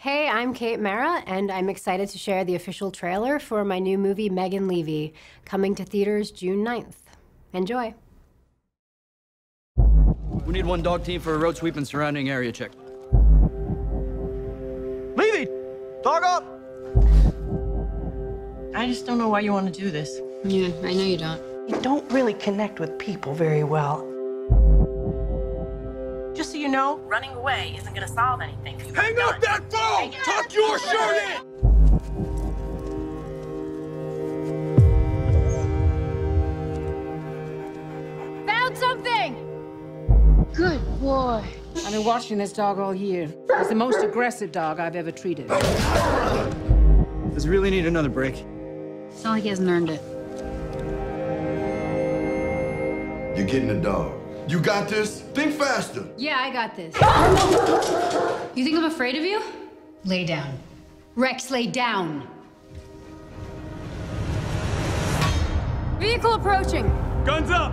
Hey, I'm Kate Mara, and I'm excited to share the official trailer for my new movie, Megan Leavey, coming to theaters June 9th. Enjoy. We need one dog team for a road sweep and surrounding area check. Leavey! Dog up! I just don't know why you want to do this. Yeah, I know you don't. You don't really connect with people very well. Just so you know, running away isn't going to solve anything. You got Hang up gun. that phone! Tuck your shirt in! Found something! Good boy. I've been watching this dog all year. He's the most aggressive dog I've ever treated. Does he really need another break? It's not like he hasn't earned it. You're getting a dog. You got this? Think faster. Yeah, I got this. you think I'm afraid of you? Lay down. Rex, lay down. Vehicle approaching! Guns up!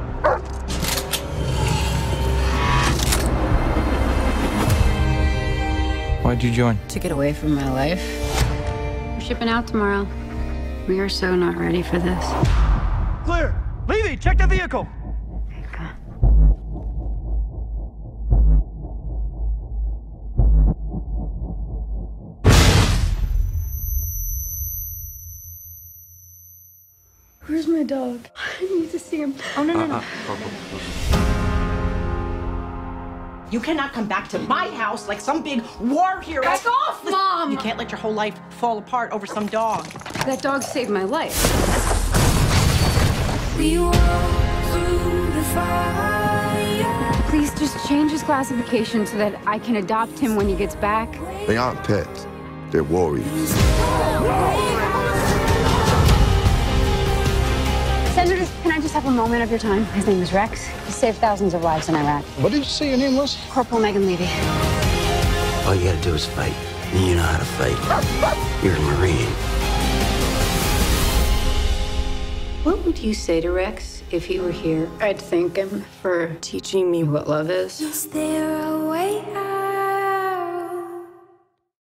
Why'd you join? To get away from my life. We're shipping out tomorrow. We are so not ready for this. Clear! Leavey, check the vehicle! Where's my dog? I need to see him. Oh, no, no, no. Uh, uh, you cannot come back to my house like some big war hero. Back off, Mom! You can't let your whole life fall apart over some dog. That dog saved my life. Please just change his classification so that I can adopt him when he gets back. They aren't pets. They're warriors. Senator, can I just have a moment of your time? His name is Rex. He saved thousands of lives in Iraq. What did you say your name was? Corporal Megan Leavey. All you gotta do is fight. And you know how to fight. You're a Marine. What would you say to Rex if he were here? I'd thank him for teaching me what love is. Is there a way